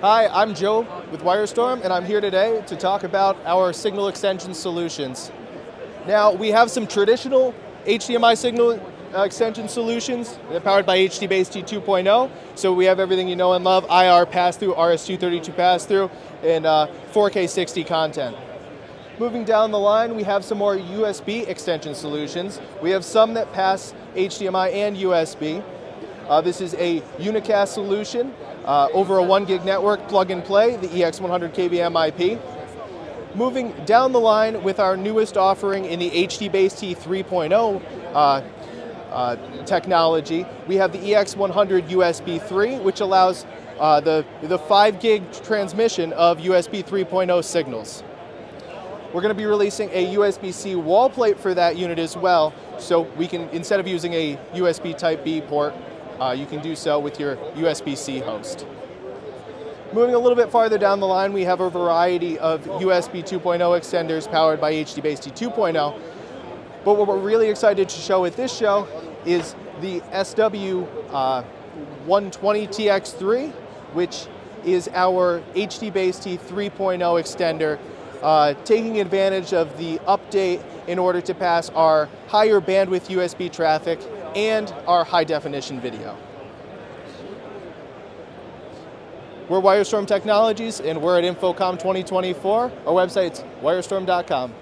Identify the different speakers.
Speaker 1: Hi, I'm Joe with WyreStorm, and I'm here today to talk about our signal extension solutions. Now, we have some traditional HDMI signal uh, extension solutions They're powered by HDBaseT 2.0. So we have everything you know and love, IR pass-through, RS-232 pass-through, and uh, 4K 60 content. Moving down the line, we have some more USB extension solutions. We have some that pass HDMI and USB. Uh, this is a unicast solution uh, over a one gig network, plug and play, the EX100 KVM IP. Moving down the line with our newest offering in the HDBaseT 3.0 uh, uh, technology, we have the EX100 USB 3, which allows uh, the, the 5 gig transmission of USB 3.0 signals. We're going to be releasing a USB-C wall plate for that unit as well, so we can, instead of using a USB Type-B port, uh, you can do so with your USB-C host. Moving a little bit farther down the line, we have a variety of USB 2.0 extenders powered by HD HDBaseT 2.0. But what we're really excited to show at this show is the SW uh, 120TX3, which is our HD HDBaseT 3.0 extender, uh, taking advantage of the update in order to pass our higher bandwidth USB traffic and our high definition video. We're WyreStorm Technologies and we're at InfoComm 2024. Our website's wyrestorm.com.